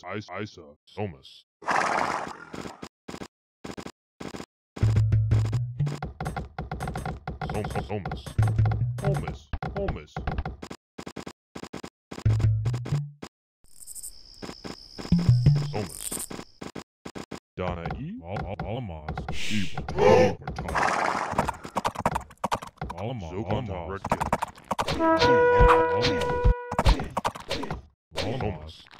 Isa, Isa, Somas. Uh, Somas. Somas. Somas. Somas. Donna E. Alamos. Evil. Alamos. Alamos. Alamos. Alamos. Alamos.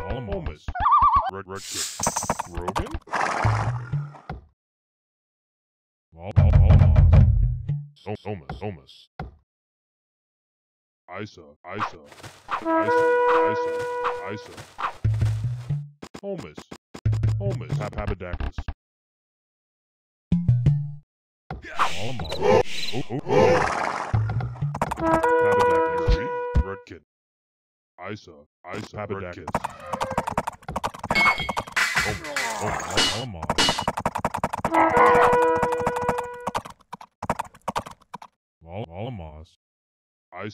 Rudkit. Rogan? Almas. Somas. Somas. Isa. Isa. Isa. Isa. Isa. Homus. Homus. Papadakis. Alamos. Oh, oh, oh. Papadakis. Rudkit. Isa. Isa. Papadakis. Oh, come on. Volamos. I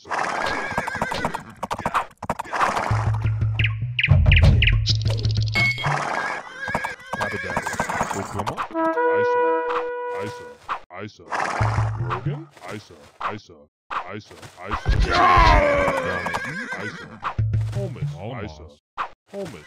Abadad. Oklahoma. ISO. ISO. ISO. Rogan. ISO. ISO. ISO. ISO. ISO. Holmes. ISO homers.